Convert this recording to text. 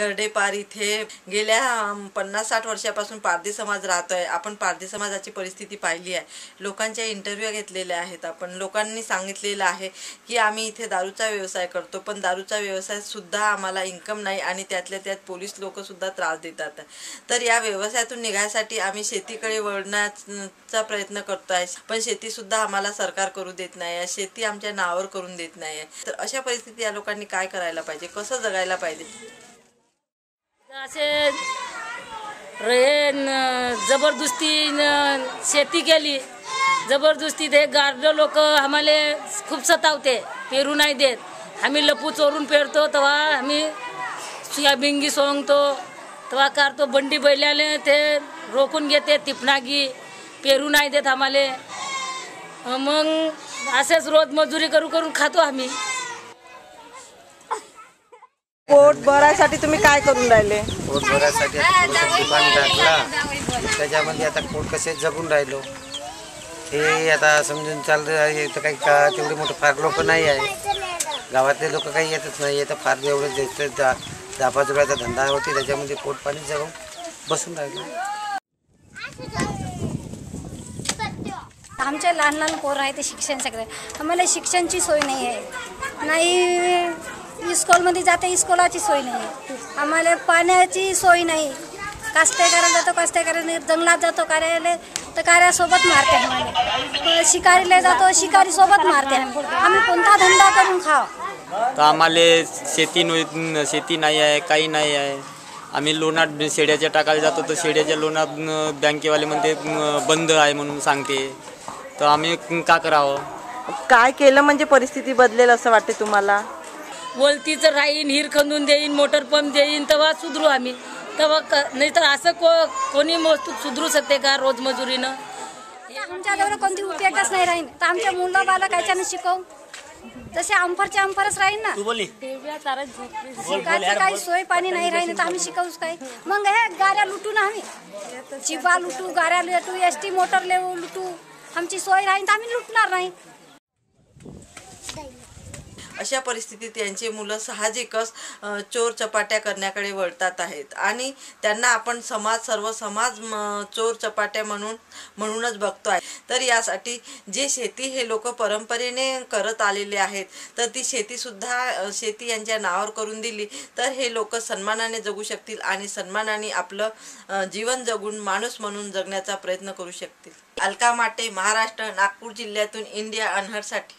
गर्डेपार इथे गेल्या पन्नास साठ वर्षापासून पारधी समाज राहतोय. आपण पारधी समाजाची परिस्थिती पाहिली आहे. लोकांच्या इंटरव्ह्यू घेतलेल्या आहेत आपण. लोकांनी सांगितलेलं आहे की आम्ही इथे दारूचा व्यवसाय करतो पण दारूचा व्यवसाय सुद्धा आम्हाला इन्कम नाही आणि त्यातल्या त्यात पोलीस लोक सुद्धा त्रास देतात. तर या व्यवसायातून निघायसाठी आम्ही शेतीकडे वळण्याचा प्रयत्न करतो आहे. पण शेती सुद्धा आम्हाला सरकार करू देत नाही आहे. शेती आमच्या नावावर करून देत नाही आहे. तर अशा परिस्थिती या लोकांनी काय करायला पाहिजे? कसं जगायला पाहिजे? असे हे जबरदस्ती शेती केली. जबरदस्ती ते गार्ड लोक आम्हाला खूप सतावते पेरू नाही देत. आम्ही लपू चोरून पेरतो तेव्हा आम्ही सोयाबिंगी सोंगतो तेव्हा करतो बंडी बैल्याने ते रोखून घेते तिपणागी पेरू नाही देत आम्हाला. मग असेच रोज मजुरी करू करून खातो आम्ही. पोट भरायसाठी तुम्ही काय करून राहिले? पोट भरायसाठी आता थोडंसं दुकान टाकला. त्याच्यामध्ये आता पोट कसे जगून राहिलो. हे आता समजून चाललं आहे इथं काही का तेवढे मोठे फार लोक नाही आहे. गावातले लोक काही येतच नाही येतं फार एवढं जास्त पाच रुपयाचा धंदा होते त्याच्यामध्ये पोट पाणी जगून बसून राहिलो. आमचे लहान लहान पोरं आहे ते शिक्षण सगळे. आम्हाला शिक्षणची सोय नाही आहे. नाही इस्कॉलमध्ये जाते इस्कॉलाची सोय नाही. आम्हाला पाण्याची सोय नाही. कास्ते करायला जातो कास्ते करायला जंगलात जातो कार्यालय तर कार्यासोबत मारते आम्हाला. शिकारीला जातो शिकारीसोबत मारते आम्ही. आम्ही कोणता धंदा करून खावा? तर आम्हाला शेती नो- शेती नाही आहे काही नाही आहे. आम्ही लोणात शेड्याच्या टाकायला जातो तर शेड्याच्या लोणात बँकेवाले म्हणते बंद आहे म्हणून सांगते. तर आम्ही का करावं? काय केलं म्हणजे परिस्थिती बदलेल असं वाटते तुम्हाला? वलतीचं राहीन हिर खंदून देईन मोटर पंप देईन तेव्हा सुधरू आम्ही. तेव्हा क नाही तर असं को कोणी वस्तू सुधरू शकते का रोज मजुरीनं? आमच्याजवळ कोणती उपयोगच नाही राहीन. तर आमच्या मुलं बाला कायच्यानं शिकवू? तसे अंफरचे अंफरच राहीन ना? शिकायची काही सोय पाणी नाही राहीन तर आम्ही शिकवूच काय? मग हे गाड्या लुटू ना आम्ही. चिबा लुटू गाड्या लुटू एस टी मोटर लुटू. आमची सोय राहीन तर आम्ही लुटणार नाही. अशा परिस्थितीत यांची मुलं साहजिकच चोर चपाट्या करण्याकडे वळतात आहेत. आणि त्यांना आपण समाज सर्व समाज चोर चपाट्या म्हणून म्हणूनच बघतो आहे तर यासाठी जे शेती हे लोक परंपरेने करत आलेले आहेत तर ती शेतीसुद्धा शेती यांच्या नावावर करून दिली तर हे लोक सन्मानाने जगू शकतील आणि सन्मानाने आपलं जीवन जगून माणूस म्हणून जगण्याचा प्रयत्न करू शकतील. अलका माटे महाराष्ट्र नागपूर जिल्ह्यातून इंडिया अनहरसाठी.